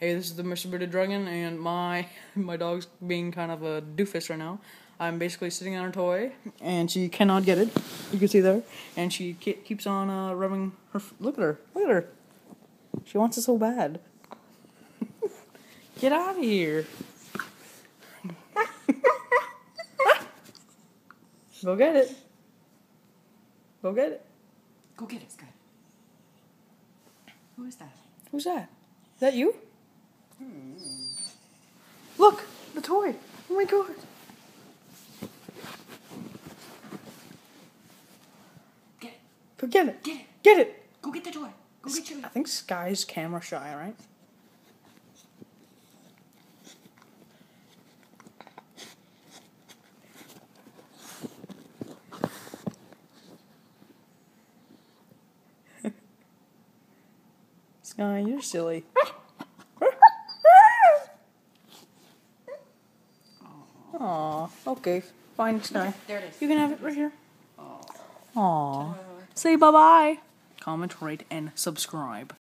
Hey, this is the Mr. Bearded Dragon, and my my dog's being kind of a doofus right now. I'm basically sitting on her toy, and she cannot get it. You can see there, and she ke- keeps on uh, rubbing her. F- look at her! Look at her! She wants it so bad. get out of here! Go get it. Go get it. Go get it, Skye. Who is that? Who's that? Is that you? Look, the toy. Oh my god. Get it. Go get it. Get it. Get it. Go get the toy. Go get your. I think Skye's camera shy, right? Skye, you're silly. Aw, okay, fine, Skye. There it is. You can have it right here. Aw. Say bye bye. Comment, rate, and subscribe.